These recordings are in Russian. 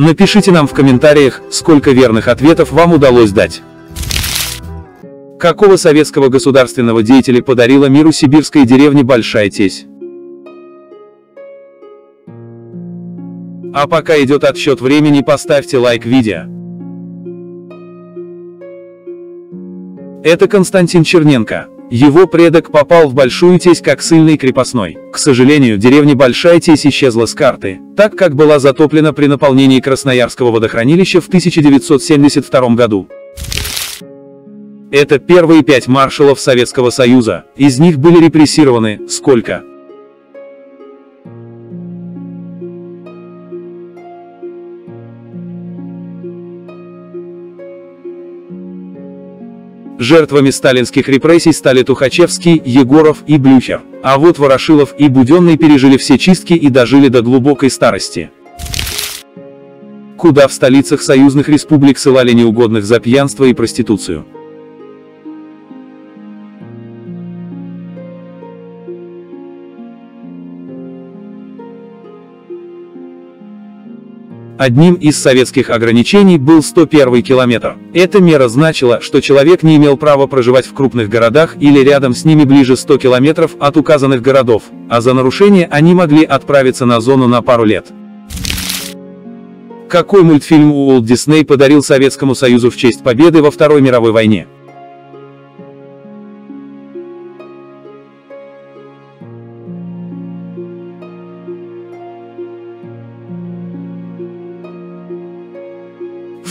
Напишите нам в комментариях, сколько верных ответов вам удалось дать. Какого советского государственного деятеля подарила миру сибирская деревня Большая Тесь? А пока идет отсчет времени поставьте лайк видео. Это Константин Черненко. Его предок попал в Большую Тесь как сильный крепостной. К сожалению, деревня Большая Тесь исчезла с карты, так как была затоплена при наполнении Красноярского водохранилища в 1972 году. Это первые пять маршалов Советского Союза, из них были репрессированы, сколько? Жертвами сталинских репрессий стали Тухачевский, Егоров и Блюхер. А вот Ворошилов и Буденный пережили все чистки и дожили до глубокой старости. Куда в столицах союзных республик ссылали неугодных за пьянство и проституцию. Одним из советских ограничений был 101 километр. Эта мера значила, что человек не имел права проживать в крупных городах или рядом с ними ближе 100 километров от указанных городов, а за нарушение они могли отправиться на зону на пару лет. Какой мультфильм Уолт Дисней подарил Советскому Союзу в честь победы во Второй мировой войне?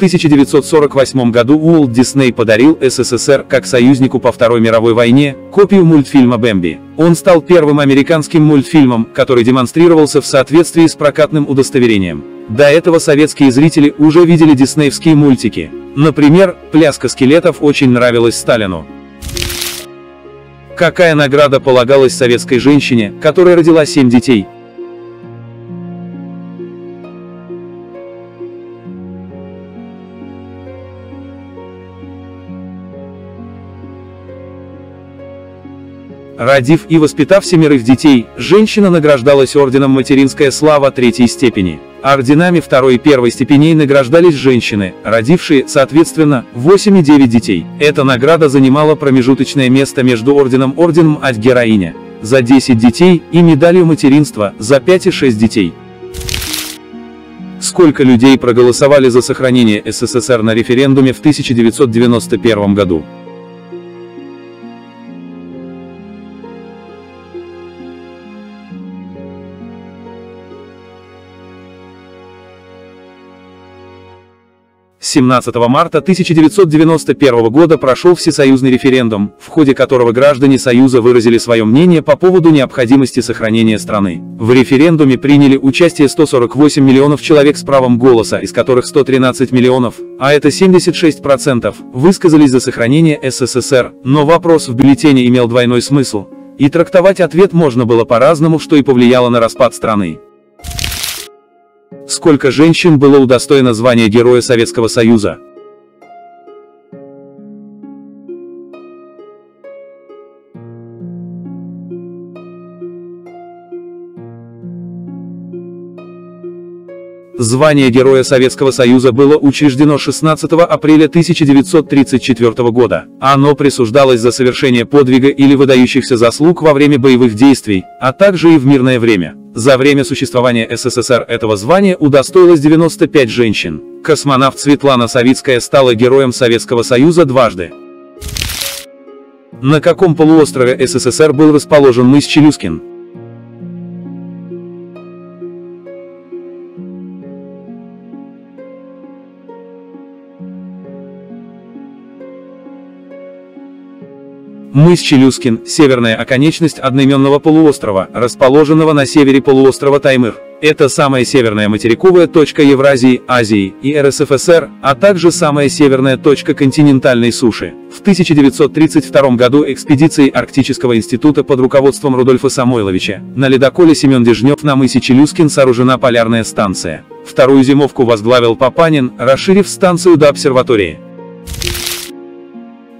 1948 году Уолт Дисней подарил СССР, как союзнику по Второй мировой войне, копию мультфильма «Бэмби». Он стал первым американским мультфильмом, который демонстрировался в соответствии с прокатным удостоверением. До этого советские зрители уже видели диснеевские мультики. Например, «Пляска скелетов» очень нравилась Сталину. Какая награда полагалась советской женщине, которая родила семь детей? Родив и воспитав семерых детей, женщина награждалась орденом «Материнская слава» третьей степени. Орденами второй и первой степеней награждались женщины, родившие, соответственно, 8 и 9 детей. Эта награда занимала промежуточное место между орденом орденом от героиня за 10 детей и медалью материнства за 5 и 6 детей. Сколько людей проголосовали за сохранение СССР на референдуме в 1991 году? 17 марта 1991 года прошел всесоюзный референдум, в ходе которого граждане Союза выразили свое мнение по поводу необходимости сохранения страны. В референдуме приняли участие 148 миллионов человек с правом голоса, из которых 113 миллионов, а это 76%, высказались за сохранение СССР, но вопрос в бюллетене имел двойной смысл, и трактовать ответ можно было по-разному, что и повлияло на распад страны. Сколько женщин было удостоено звания Героя Советского Союза? Звание Героя Советского Союза было учреждено 16 апреля 1934 года. Оно присуждалось за совершение подвига или выдающихся заслуг во время боевых действий, а также и в мирное время. За время существования СССР этого звания удостоилось 95 женщин. Космонавт Светлана Савицкая стала Героем Советского Союза дважды. На каком полуострове СССР был расположен мыс Челюскин? Мыс Челюскин – северная оконечность одноименного полуострова, расположенного на севере полуострова Таймыр. Это самая северная материковая точка Евразии, Азии и РСФСР, а также самая северная точка континентальной суши. В 1932 году экспедицией Арктического института под руководством Рудольфа Самойловича на ледоколе Семен Дежнев на мысе Челюскин сооружена полярная станция. Вторую зимовку возглавил Папанин, расширив станцию до обсерватории.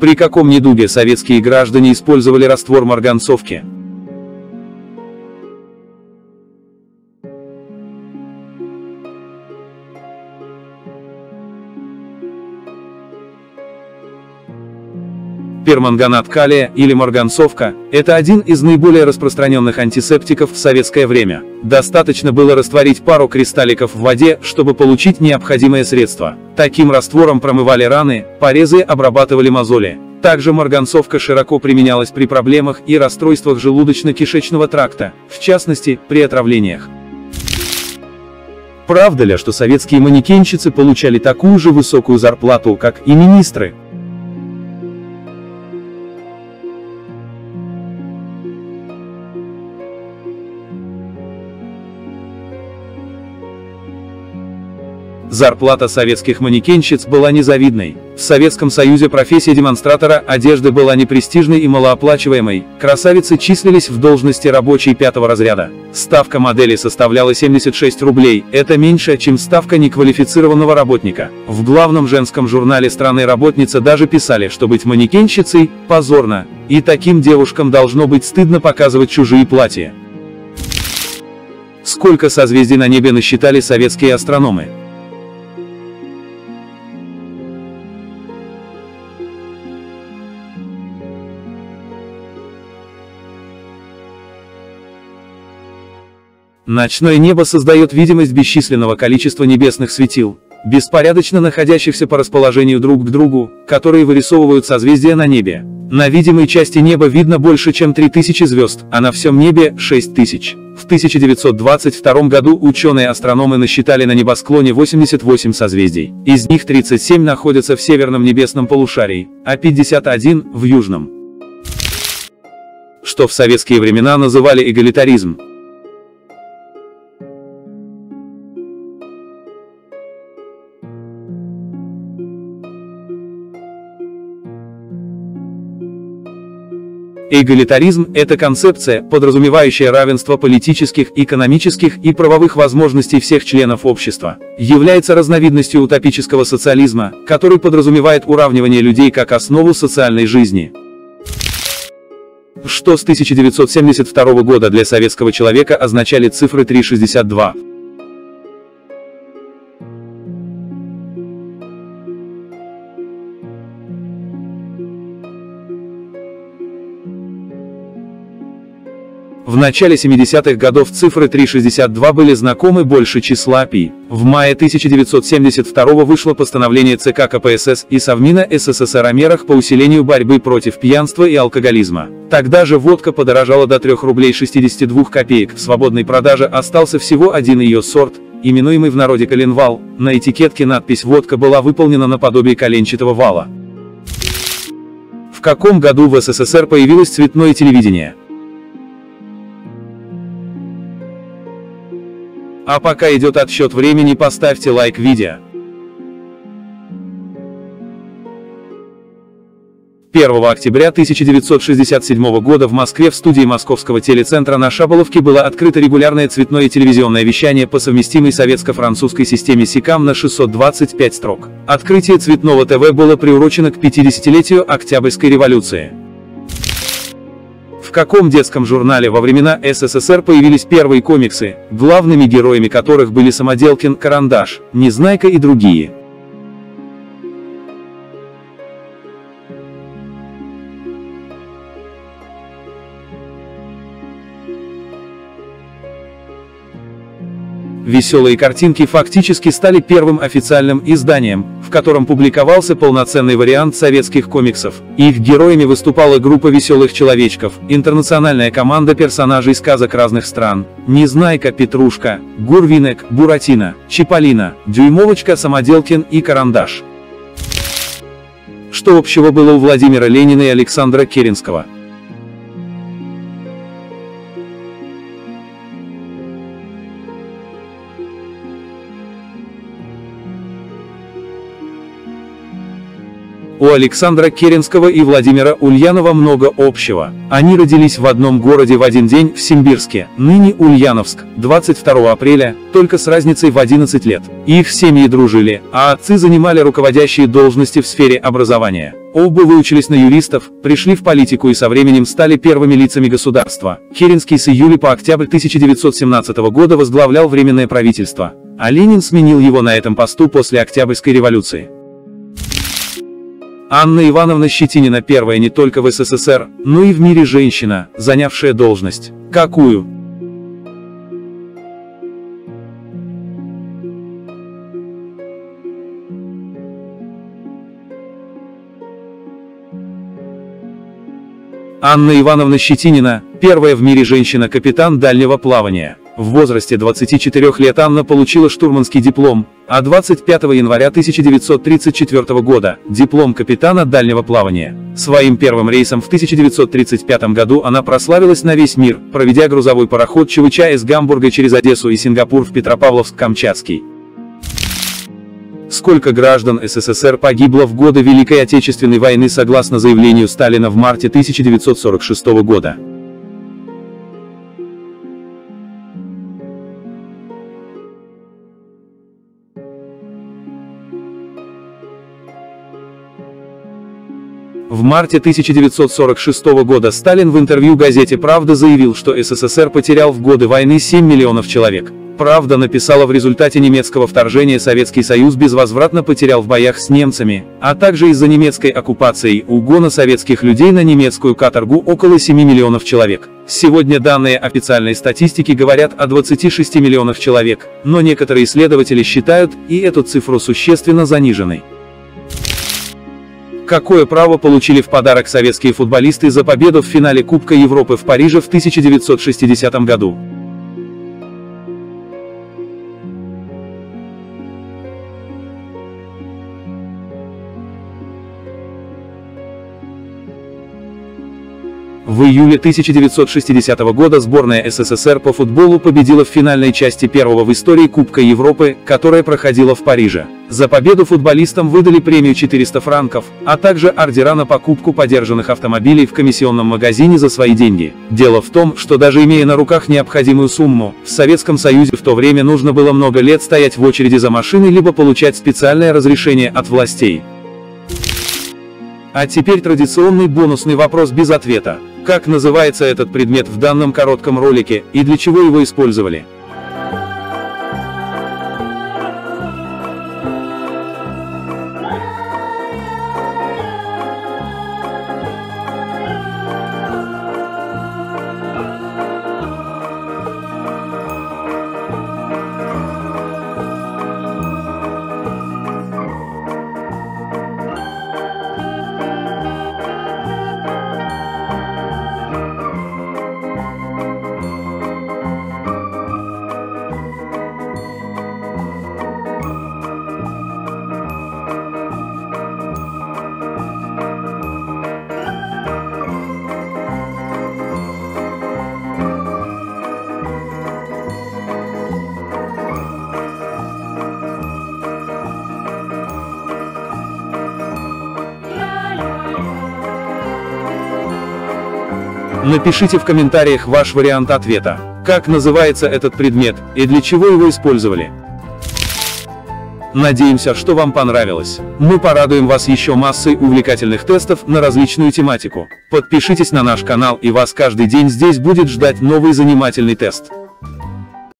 При каком недуге советские граждане использовали раствор марганцовки? Перманганат калия или марганцовка – это один из наиболее распространенных антисептиков в советское время. Достаточно было растворить пару кристалликов в воде, чтобы получить необходимое средство. Таким раствором промывали раны, порезы, обрабатывали мозоли. Также марганцовка широко применялась при проблемах и расстройствах желудочно-кишечного тракта, в частности, при отравлениях. Правда ли, что советские манекенщицы получали такую же высокую зарплату, как и министры? Зарплата советских манекенщиц была незавидной. В Советском Союзе профессия демонстратора одежды была непрестижной и малооплачиваемой, красавицы числились в должности рабочей пятого разряда. Ставка модели составляла 76 рублей, это меньше, чем ставка неквалифицированного работника. В главном женском журнале страны работница даже писали, что быть манекенщицей – позорно, и таким девушкам должно быть стыдно показывать чужие платья. Сколько созвездий на небе насчитали советские астрономы? Ночное небо создает видимость бесчисленного количества небесных светил, беспорядочно находящихся по расположению друг к другу, которые вырисовывают созвездия на небе. На видимой части неба видно больше, чем 3000 звезд, а на всем небе – 6000. В 1922 году ученые-астрономы насчитали на небосклоне 88 созвездий. Из них 37 находятся в северном небесном полушарии, а 51 – в южном. Что в советские времена называли эгалитаризм. Эгалитаризм – это концепция, подразумевающая равенство политических, экономических и правовых возможностей всех членов общества. Является разновидностью утопического социализма, который подразумевает уравнивание людей как основу социальной жизни. Что с 1972 года для советского человека означали цифры 362? В начале 70-х годов цифры 362 были знакомы больше числа π. В мае 1972 вышло постановление ЦК КПСС и Совмина СССР о мерах по усилению борьбы против пьянства и алкоголизма. Тогда же водка подорожала до 3 рублей 62 копеек, в свободной продаже остался всего один ее сорт, именуемый в народе коленвал, на этикетке надпись «Водка» была выполнена наподобие коленчатого вала. В каком году в СССР появилось цветное телевидение? А пока идет отсчет времени поставьте лайк видео. 1 октября 1967 года в Москве в студии Московского телецентра на Шаболовке было открыто регулярное цветное телевизионное вещание по совместимой советско-французской системе СИКАМ на 625 строк. Открытие цветного ТВ было приурочено к 50-летию Октябрьской революции. В каком детском журнале во времена СССР появились первые комиксы, главными героями которых были Самоделкин, Карандаш, Незнайка и другие? Веселые картинки фактически стали первым официальным изданием, в котором публиковался полноценный вариант советских комиксов. Их героями выступала группа веселых человечков, интернациональная команда персонажей сказок разных стран, Незнайка, Петрушка, Гурвинек, Буратино, Чиполлино, Дюймовочка, Самоделкин и Карандаш. Что общего было у Владимира Ленина и Александра Керенского? У Александра Керенского и Владимира Ульянова много общего. Они родились в одном городе в один день в Симбирске, ныне Ульяновск, 22 апреля, только с разницей в 11 лет. Их семьи дружили, а отцы занимали руководящие должности в сфере образования. Оба выучились на юристов, пришли в политику и со временем стали первыми лицами государства. Керенский с июля по октябрь 1917 года возглавлял Временное правительство, а Ленин сменил его на этом посту после Октябрьской революции. Анна Ивановна Щетинина первая не только в СССР, но и в мире женщина, занявшая должность. Какую? Анна Ивановна Щетинина, первая в мире женщина-капитан дальнего плавания. В возрасте 24 лет Анна получила штурманский диплом, а 25 января 1934 года – диплом капитана дальнего плавания. Своим первым рейсом в 1935 году она прославилась на весь мир, проведя грузовой пароход ЧВЧ из Гамбурга через Одессу и Сингапур в Петропавловск-Камчатский. Сколько граждан СССР погибло в годы Великой Отечественной войны согласно заявлению Сталина в марте 1946 года? Марте 1946 года Сталин в интервью газете «Правда» заявил, что СССР потерял в годы войны 7 миллионов человек. Правда написала в результате немецкого вторжения Советский Союз безвозвратно потерял в боях с немцами, а также из-за немецкой оккупации угона советских людей на немецкую каторгу около 7 миллионов человек. Сегодня данные официальной статистики говорят о 26 миллионах человек, но некоторые исследователи считают и эту цифру существенно заниженной. Какое право получили в подарок советские футболисты за победу в финале Кубка Европы в Париже в 1960 году? В июле 1960 года сборная СССР по футболу победила в финальной части первого в истории Кубка Европы, которая проходила в Париже. За победу футболистам выдали премию 400 франков, а также ордера на покупку подержанных автомобилей в комиссионном магазине за свои деньги. Дело в том, что даже имея на руках необходимую сумму, в Советском Союзе в то время нужно было много лет стоять в очереди за машиной либо получать специальное разрешение от властей. А теперь традиционный бонусный вопрос без ответа. Как называется этот предмет в данном коротком ролике, и для чего его использовали? Напишите в комментариях ваш вариант ответа. Как называется этот предмет, и для чего его использовали? Надеемся, что вам понравилось. Мы порадуем вас еще массой увлекательных тестов на различную тематику. Подпишитесь на наш канал и вас каждый день здесь будет ждать новый занимательный тест.